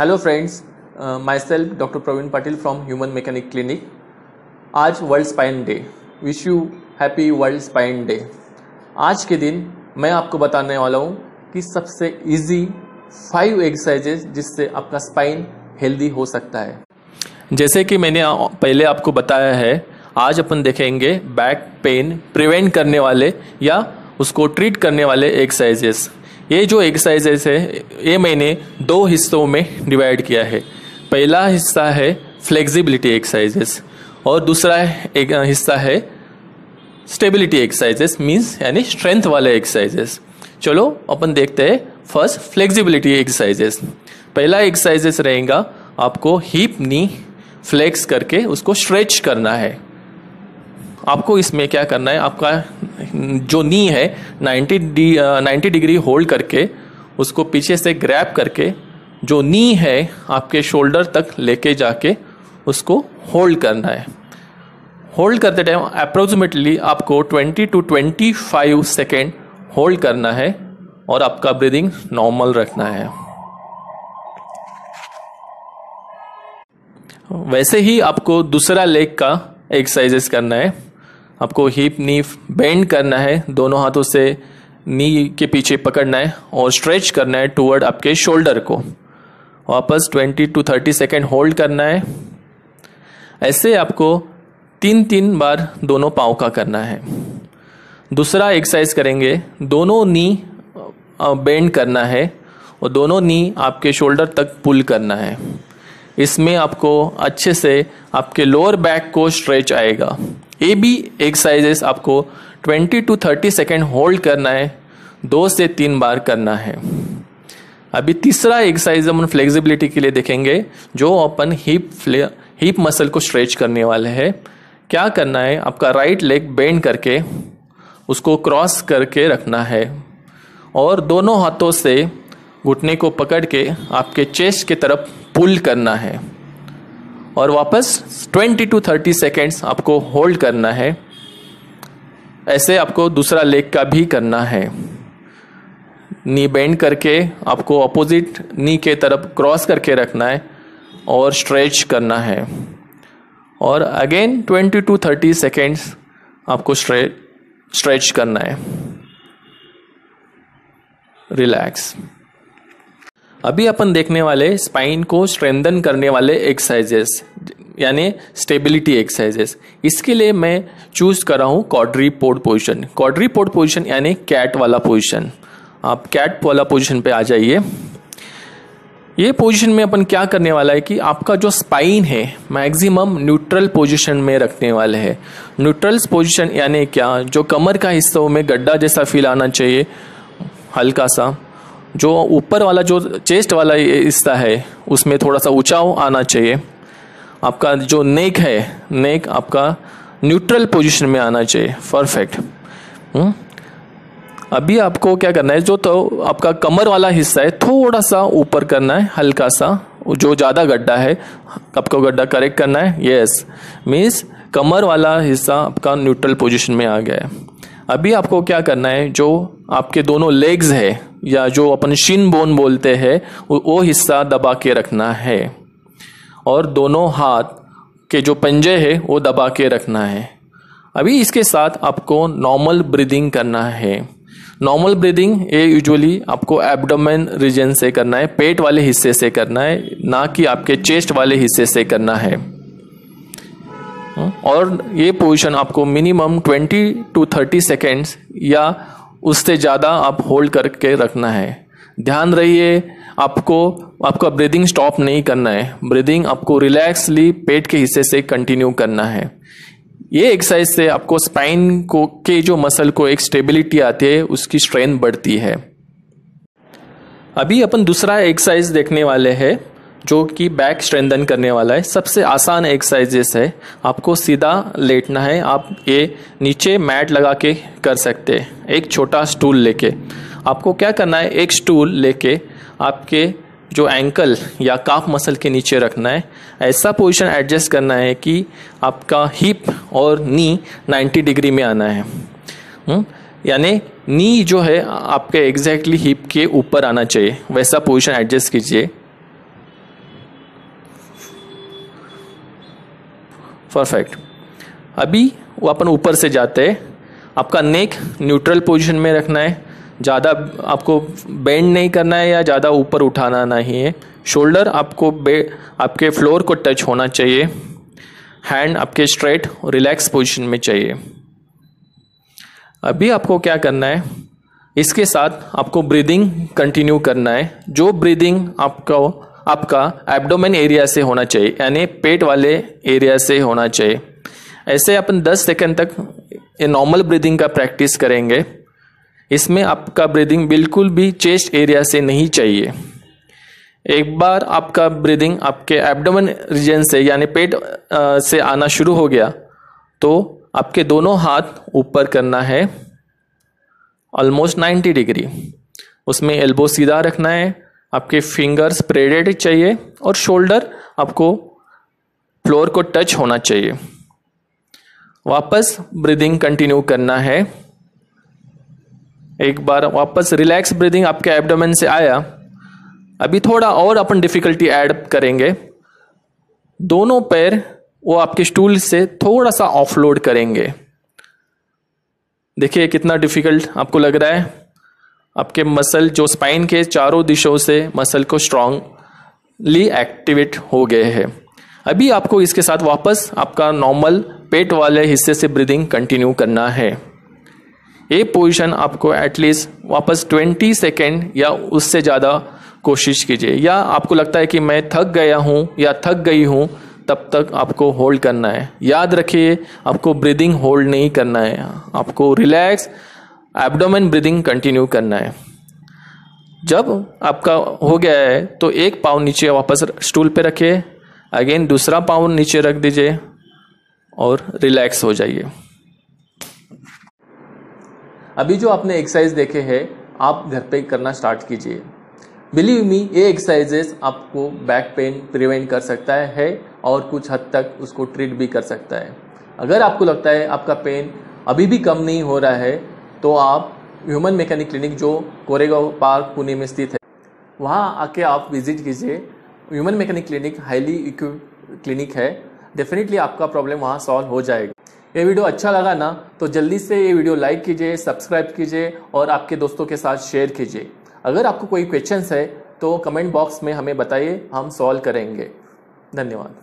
Hello friends myself doctor Praveen Patil from human mechanic clinic आज world spine day wish you happy world spine day आज के दिन मैं आपको बताने वाला हूँ कि सबसे इजी फाइव एक्सरसाइजेज जिससे आपका स्पाइन हेल्दी हो सकता है। जैसे कि मैंने पहले आपको बताया है, आज अपन देखेंगे बैक पेन प्रिवेंट करने वाले या उसको ट्रीट करने वाले एक्सरसाइजेस ये जो एक्सरसाइजेस है, ये मैंने दो हिस्सों में डिवाइड किया है। पहला हिस्सा है फ्लेक्सिबिलिटी एक्सरसाइजेस और दूसरा एक हिस्सा है स्टेबिलिटी एक्सरसाइजेस मींस यानी स्ट्रेंथ वाले एक्सरसाइजेस चलो, अपन देखते हैं फ़र्स्ट फ्लेक्सिबिलिटी एक्सरसाइजेस पहला एक्सरसाइजेस रहेगा, आपको हिप नी फ्लेक्स करके उसको स्ट्रेच करना है। आपको इसमें क्या करना है, आपका जो नी है 90 डी नाइन्टी डिग्री होल्ड करके, उसको पीछे से ग्रैप करके, जो नी है आपके शोल्डर तक लेके जाके, उसको होल्ड करना है। होल्ड करते टाइम अप्रोक्सीमेटली आपको 20 टू 25 सेकेंड होल्ड करना है और आपका ब्रीदिंग नॉर्मल रखना है। वैसे ही आपको दूसरा लेग का एक्सरसाइजेस करना है। आपको हिप नी बेंड करना है, दोनों हाथों से नी के पीछे पकड़ना है और स्ट्रेच करना है टूवर्ड आपके शोल्डर को। वापस 20 टू 30 सेकेंड होल्ड करना है। ऐसे आपको तीन तीन बार दोनों पाँव का करना है। दूसरा एक्सरसाइज करेंगे, दोनों नी बेंड करना है और दोनों नी आपके शोल्डर तक पुल करना है। इसमें आपको अच्छे से आपके लोअर बैक को स्ट्रेच आएगा। ये भी एक्सरसाइजेस आपको 20 टू 30 सेकेंड होल्ड करना है, दो से तीन बार करना है। अभी तीसरा एक्सरसाइज हम फ्लेक्सिबिलिटी के लिए देखेंगे, जो अपन हिप हिप मसल को स्ट्रेच करने वाले हैं। क्या करना है, आपका राइट लेग बेंड करके, उसको क्रॉस करके रखना है। और दोनों हाथों से घुटने को पकड़ के आपके चेस्ट की तरफ़ पुल करना है। और वापस 20 टू 30 सेकेंड्स आपको होल्ड करना है। ऐसे आपको दूसरा लेग का भी करना है। नी बेंड करके आपको अपोजिट नी के तरफ़ क्रॉस करके रखना है और स्ट्रेच करना है। और अगेन 20 टू 30 सेकेंड्स आपको स्ट्रेच स्ट्रेच करना है। रिलैक्स अभी अपन देखने वाले स्पाइन को स्ट्रेंदन करने वाले एक्सरसाइजेस यानी स्टेबिलिटी एक्सरसाइजेस इसके लिए मैं चूज़ कर रहा हूँ quadruped position quadruped position यानी कैट वाला पोजिशन आप कैट वाला पोजिशन पे आ जाइए। ये पोजीशन में अपन क्या करने वाला है कि आपका जो स्पाइन है मैक्सिमम न्यूट्रल पोजीशन में रखने वाले हैं। न्यूट्रल पोजीशन यानी क्या? जो कमर का हिस्सा में गड्ढा जैसा फील आना चाहिए, हल्का सा। जो ऊपर वाला जो चेस्ट वाला हिस्सा है, उसमें थोड़ा सा ऊंचाव आना चाहिए। आपका जो नेक है, नेक आपका न्यूट्रल पोजीशन में आना चाहिए। परफेक्ट। हम्म? अभी आपको क्या करना है, जो तो आपका कमर वाला हिस्सा है, थोड़ा सा ऊपर करना है, हल्का सा। जो ज़्यादा गड्ढा है, आपको गड्ढा करेक्ट करना है। यस मीन्स कमर वाला हिस्सा आपका न्यूट्रल पोजीशन में आ गया है। अभी आपको क्या करना है, जो आपके दोनों लेग्स है या जो अपन शिन बोन बोलते हैं, वो हिस्सा दबा के रखना है। और दोनों हाथ के जो पंजे है, वो दबा के रखना है। अभी इसके साथ आपको नॉर्मल ब्रीदिंग करना है। नॉर्मल ब्रीदिंग ये यूजुअली आपको एब्डोमेन रीजन से करना है, पेट वाले हिस्से से करना है, ना कि आपके चेस्ट वाले हिस्से से करना है। और ये पोजीशन आपको मिनिमम 20 टू 30 सेकेंड्स या उससे ज़्यादा आप होल्ड करके रखना है। ध्यान रहिए, आपको, आपका ब्रीदिंग स्टॉप नहीं करना है। ब्रीदिंग आपको रिलैक्सली पेट के हिस्से से कंटिन्यू करना है। ये एक्सरसाइज से आपको स्पाइन को, के जो मसल को एक स्टेबिलिटी आती है, उसकी स्ट्रेंथ बढ़ती है। अभी अपन दूसरा एक्सरसाइज देखने वाले हैं। जो कि बैक स्ट्रेंथन करने वाला है। सबसे आसान एक्सरसाइजेस है। आपको सीधा लेटना है। आप ये नीचे मैट लगा के कर सकते हैं। एक छोटा स्टूल लेके। आपको क्या करना है? एक स्टूल लेके आपके जो एंकल या काफ मसल के नीचे रखना है। ऐसा पोजीशन एडजस्ट करना है कि आपका हिप और नी 90 डिग्री में आना है। हम्म? यानी नी जो है, आपके एग्जैक्टली हिप के ऊपर आना चाहिए। वैसा पोजीशन एडजस्ट कीजिए। परफेक्ट अभी वो अपन ऊपर से जाते हैं। आपका नेक न्यूट्रल पोजीशन में रखना है। ज़्यादा आपको बेंड नहीं करना है या ज़्यादा ऊपर उठाना नहीं है। शोल्डर आपको बे आपके फ्लोर को टच होना चाहिए। हैंड आपके स्ट्रेट रिलैक्स पोजीशन में चाहिए। अभी आपको क्या करना है? इसके साथ आपको ब्रीदिंग कंटिन्यू करना है। जो ब्रीदिंग आपको आपका एब्डोमेन एरिया से होना चाहिए, यानी पेट वाले एरिया से होना चाहिए। ऐसे अपन 10 सेकंड तक ये नॉर्मल ब्रीदिंग का प्रैक्टिस करेंगे। इसमें आपका ब्रीदिंग बिल्कुल भी चेस्ट एरिया से नहीं चाहिए। एक बार आपका ब्रीदिंग आपके एब्डोमेन रीजन से, यानी पेट से आना शुरू हो गया तो आपके दोनों हाथ ऊपर करना है। ऑलमोस्ट 90 डिग्री उसमें एल्बो सीधा रखना है आपके फिंगर्स प्रेडेड चाहिए और शोल्डर आपको फ्लोर को टच होना चाहिए। वापस ब्रीदिंग कंटिन्यू करना है। एक बार वापस रिलैक्स ब्रीदिंग आपके एब्डोमेन से आया। अभी थोड़ा और अपन डिफिकल्टी ऐड करेंगे। दोनों पैर वो आपके स्टूल से थोड़ा सा ऑफलोड करेंगे। देखिए कितना डिफ़िकल्ट आपको लग रहा है। आपके मसल जो स्पाइन के चारों दिशों से मसल को स्ट्रांगली एक्टिवेट हो गए हैं। अभी आपको इसके साथ वापस आपका नॉर्मल पेट वाले हिस्से से ब्रीदिंग कंटिन्यू करना है। ये पोजीशन आपको एटलीस्ट वापस 20 सेकेंड या उससे ज़्यादा कोशिश कीजिए। या आपको लगता है कि मैं थक गया हूँ या थक गई हूँ, तब तक आपको होल्ड करना है। याद रखिए, आपको ब्रीदिंग होल्ड नहीं करना है। आपको रिलैक्स एब्डोमेन ब्रीदिंग कंटिन्यू करना है। जब आपका हो गया है तो एक पाँव नीचे वापस स्टूल पे रखिए। अगेन दूसरा पाँव नीचे रख दीजिए और रिलैक्स हो जाइए। अभी जो आपने एक्सरसाइज देखे हैं, आप घर पे करना स्टार्ट कीजिए। बिलीव मी ये एक्सरसाइजेस आपको बैक पेन प्रिवेंट कर सकता है और कुछ हद तक उसको ट्रीट भी कर सकता है। अगर आपको लगता है आपका पेन अभी भी कम नहीं हो रहा है तो आप ह्यूमन मैकेनिक क्लिनिक जो कोरेगांव पार्क पुणे में स्थित है, वहाँ आके आप विज़िट कीजिए। Human mechanic clinic highly equip clinic है। डेफिनेटली आपका प्रॉब्लम वहाँ सॉल्व हो जाएगा। ये वीडियो अच्छा लगा ना तो जल्दी से ये वीडियो लाइक कीजिए सब्सक्राइब कीजिए और आपके दोस्तों के साथ शेयर कीजिए। अगर आपको कोई क्वेश्चंस है तो कमेंट बॉक्स में हमें बताइए, हम सॉल्व करेंगे। धन्यवाद।